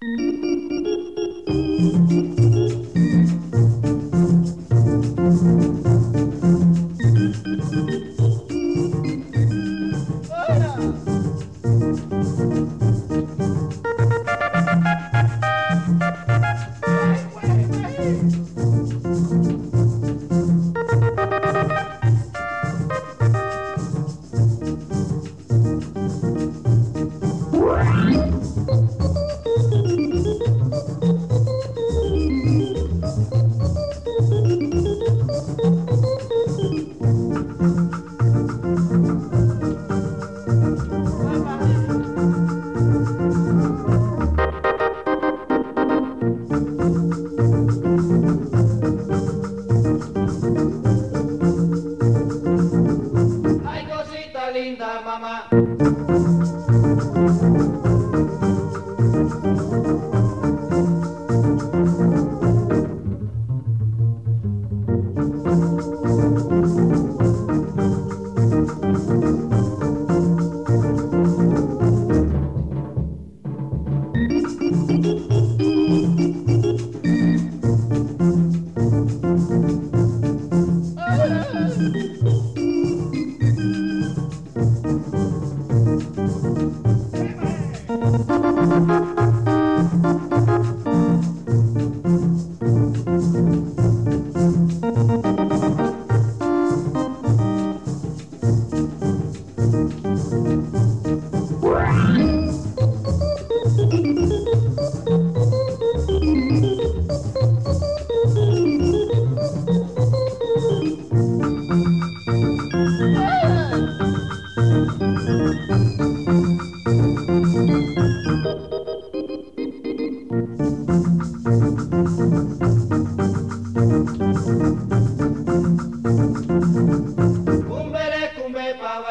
Música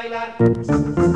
bailar.